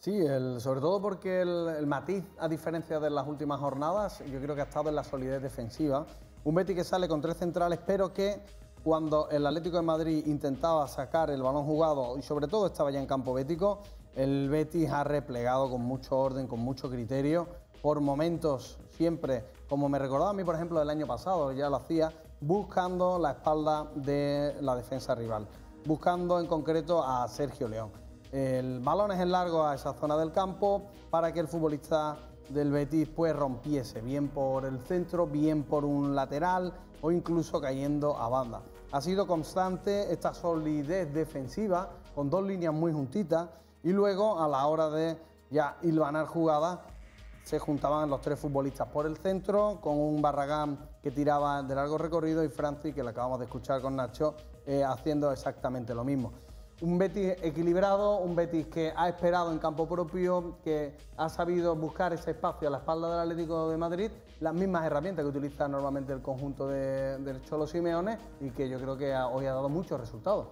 Sí, sobre todo porque el, matiz, a diferencia de las últimas jornadas, yo creo que ha estado en la solidez defensiva. Un Betis que sale con tres centrales, pero que cuando el Atlético de Madrid intentaba sacar el balón jugado y sobre todo estaba ya en campo bético, el Betis ha replegado con mucho orden, con mucho criterio, por momentos siempre, como me recordaba a mí, por ejemplo, del año pasado, ya lo hacía, buscando la espalda de la defensa rival, buscando en concreto a Sergio León. El balón es en largo a esa zona del campo para que el futbolista del Betis pues rompiese, bien por el centro, bien por un lateral o incluso cayendo a banda. Ha sido constante esta solidez defensiva con dos líneas muy juntitas y luego a la hora de ya hilvanar jugadas se juntaban los tres futbolistas por el centro con un Barragán que tiraba de largo recorrido y Francis que le acabamos de escuchar con Nacho eh, haciendo exactamente lo mismo. Un Betis equilibrado, un Betis que ha esperado en campo propio, que ha sabido buscar ese espacio a la espalda del Atlético de Madrid, las mismas herramientas que utiliza normalmente el conjunto del Cholo Simeone y que yo creo que hoy ha dado muchos resultados.